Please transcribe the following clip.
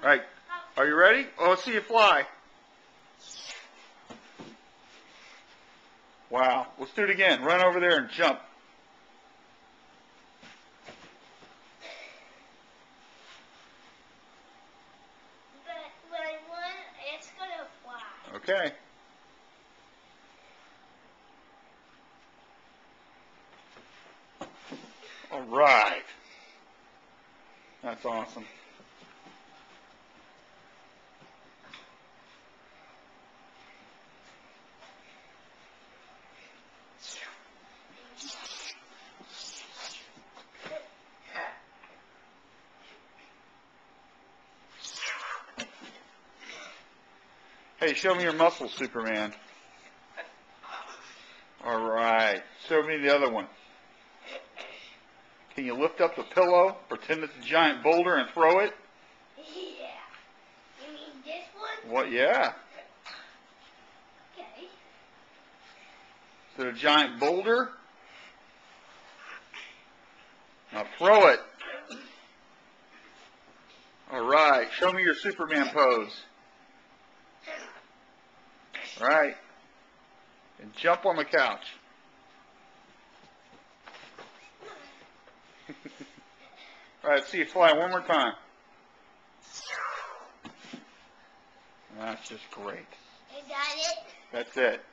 All right, are you ready? Oh, let's see you fly. Wow, let's do it again. Run over there and jump. But when I want, it's gonna fly. Okay. All right. That's awesome. Hey, show me your muscles, Superman. All right. Show me the other one. Can you lift up the pillow, pretend it's a giant boulder, and throw it? Yeah. You mean this one? What? Yeah. Okay. Is it a giant boulder? Now throw it. All right. Show me your Superman pose. All right. And jump on the couch. All right, see you fly one more time. That's just great. Is that it? That's it.